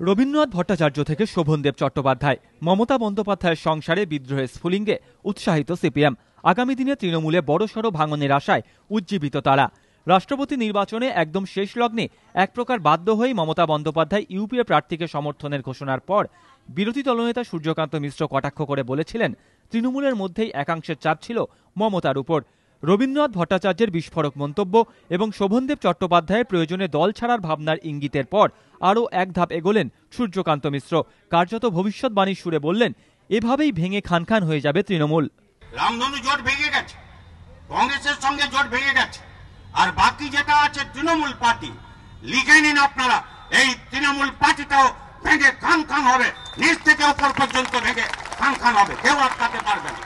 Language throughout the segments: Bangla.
রবীন্দ্রনাথ ভট্টাচার্য থেকে শোভনদেব চট্টোপাধ্যায়, মমতা বন্দ্যোপাধ্যায়ের সংসারে বিদ্রোহের স্ফুলিঙ্গে উৎসাহিত সিপিএম। আগামী দিনে তৃণমূলে বড়সড় ভাঙনের আশায় উজ্জীবিত তারা। রাষ্ট্রপতি নির্বাচনে একদম শেষ লগ্নে এক প্রকার বাধ্য হয়ে মমতা বন্দ্যোপাধ্যায় ইউপিএ প্রার্থীকে সমর্থনের ঘোষণার পর বিরোধী দলনেতা সূর্যকান্ত মিশ্র কটাক্ষ করে বলেছিলেন, তৃণমূলের মধ্যেই একাংশের চাপ ছিল মমতার উপর। রবীন্দ্রনাথ ভট্টাচার্যের বিস্ফোরক মন্তব্য এবং শোভনদেব চট্টোপাধ্যায়ের প্রয়োজনে দল ছাড়ার ভাবনার ইঙ্গিতের পর আরও এক ধাপ এগোলেন সূর্যকান্ত মিশ্র। কার্যত ভবিষ্যৎবাণীর সুরে বললেন, এভাবেই ভেঙে খান খান হয়ে যাবে তৃণমূল। রামধনু জোট ভেঙে গেছে, কংগ্রেসের সঙ্গে জোট ভেঙে গেছে, আর বাকি যেটা আছে তৃণমূল পার্টি, লিখে নিন আপনারা, এই তৃণমূল পার্টিটাও ভেঙে খান খান হবে, নিচ থেকে উপর পর্যন্ত ভেঙে খান খান হবে, কেউ আটকাতে পারবে না।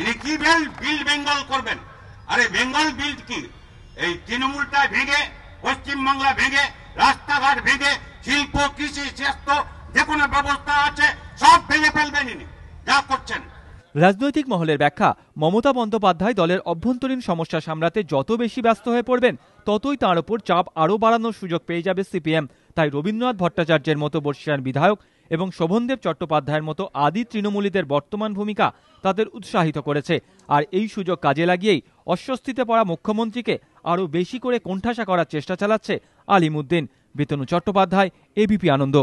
ইনি কি বেল? বিল বেঙ্গল করবেন। আরে বেঙ্গল বিল কি? এই তৃণমূলটা ভেঙে, পশ্চিমবাংলা ভেঙে, রাস্তাঘাট ভেঙে, শিল্প, কৃষি, স্বাস্থ্য, যে কোনো ব্যবস্থা আছে, সব ভেঙে ফেলবেন ইনি। যা করছেন। রাজনৈতিক মহলের ব্যাখ্যা, মমতা বন্দ্যোপাধ্যায় দলের অভ্যন্তরীণ সমস্যা সামলাতে যত বেশি ব্যস্ত হয়ে পড়বেন, ততই তাঁর ওপর চাপ আরও বাড়ানোর সুযোগ পেয়ে যাবে সিপিএম। তাই রবীন্দ্রনাথ ভট্টাচার্যের মতো বর্ষিয়ান বিধায়ক এবং শোভনদেব চট্টোপাধ্যায়ের মতো আদি তৃণমূলীদের বর্তমান ভূমিকা তাদের উৎসাহিত করেছে। আর এই সুযোগ কাজে লাগিয়েই অস্বস্তিতে পড়া মুখ্যমন্ত্রীকে আরও বেশি করে কোণঠাসা করার চেষ্টা চালাচ্ছে আলিমুদ্দিন। বেতনু চট্টোপাধ্যায় এবিপি আনন্দ।